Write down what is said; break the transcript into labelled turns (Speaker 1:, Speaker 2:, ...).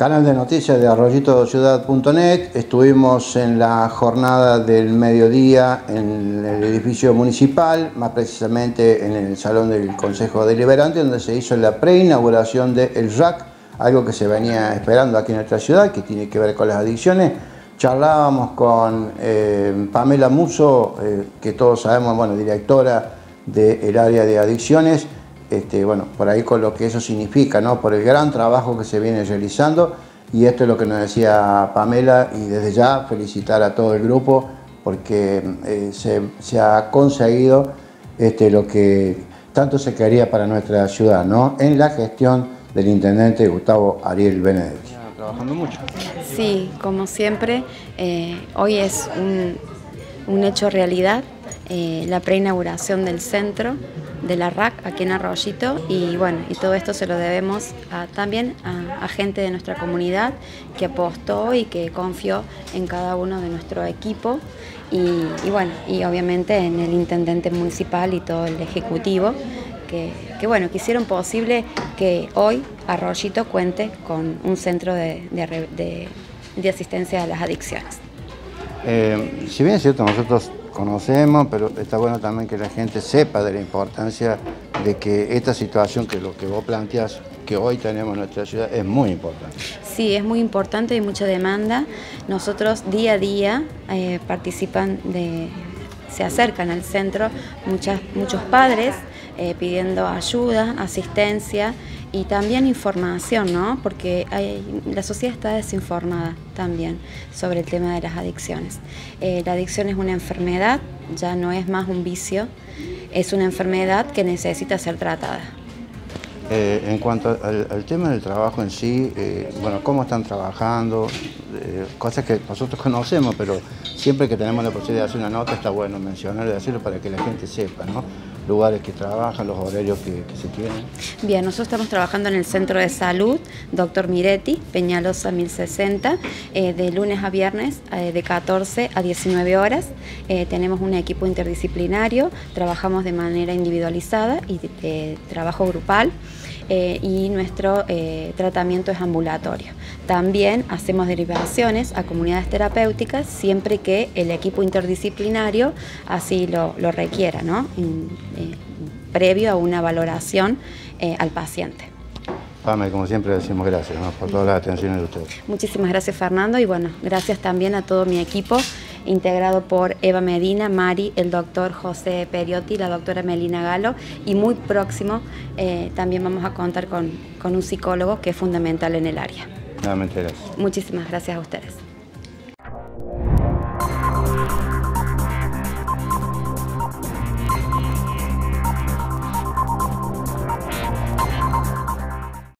Speaker 1: Canal de noticias de arroyitociudad.net. Estuvimos en la jornada del mediodía en el edificio municipal, más precisamente en el salón del Consejo Deliberante, donde se hizo la preinauguración del RAC, algo que se venía esperando aquí en nuestra ciudad, que tiene que ver con las adicciones. Charlábamos con eh, Pamela Muso, eh, que todos sabemos, bueno, directora del área de adicciones, este, bueno, por ahí con lo que eso significa, ¿no? por el gran trabajo que se viene realizando. Y esto es lo que nos decía Pamela y desde ya felicitar a todo el grupo porque eh, se, ha conseguido este, lo que tanto se quería para nuestra ciudad, ¿no? en la gestión del intendente Gustavo Ariel Benedetti.
Speaker 2: Trabajando mucho.
Speaker 3: Sí, como siempre, eh, hoy es un, un hecho realidad eh, la preinauguración del centro de la RAC aquí en Arroyito y bueno, y todo esto se lo debemos también a, gente de nuestra comunidad que apostó y que confió en cada uno de nuestro equipo y, bueno, y obviamente en el intendente municipal y todo el ejecutivo que, bueno, que hicieron posible que hoy Arroyito cuente con un centro de, asistencia a las adicciones.
Speaker 1: Eh, si bien es cierto, nosotros conocemos, pero está bueno también que la gente sepa de la importancia de que esta situación, que lo que vos planteas, que hoy tenemos en nuestra ciudad, es muy importante.
Speaker 3: Sí, es muy importante, hay mucha demanda. Nosotros día a día eh, participan de, se acercan al centro muchas, muchos padres eh, pidiendo ayuda, asistencia y también información, ¿no? Porque la sociedad está desinformada también sobre el tema de las adicciones. Eh, la adicción es una enfermedad, ya no es más un vicio, es una enfermedad que necesita ser tratada.
Speaker 1: Eh, en cuanto al, tema del trabajo en sí, eh, bueno, cómo están trabajando, cosas que nosotros conocemos, pero siempre que tenemos la posibilidad de hacer una nota está bueno mencionarlo y decirlo para que la gente sepa, ¿no? Lugares que trabajan, los horarios que, se tienen?
Speaker 3: Bien, nosotros estamos trabajando en el Centro de Salud, Doctor Miretti, Peñalosa 1060, eh, de lunes a viernes eh, de 14 a 19 horas. Eh, tenemos un equipo interdisciplinario, trabajamos de manera individualizada y de trabajo grupal. Eh, y nuestro tratamiento es ambulatorio. También hacemos derivaciones a comunidades terapéuticas siempre que el equipo interdisciplinario así lo, requiera, ¿no? Eh, previo a una valoración al paciente.
Speaker 1: Pame, como siempre decimos gracias por todas las atenciones de ustedes.
Speaker 3: Muchísimas gracias Fernando y bueno, gracias también a todo mi equipo integrado por Eva Medina, Mari, el doctor José Periotti, la doctora Melina Galo y muy próximo eh, también vamos a contar con, con un psicólogo que es fundamental en el área.
Speaker 1: Nuevamente gracias.
Speaker 3: Muchísimas gracias a ustedes.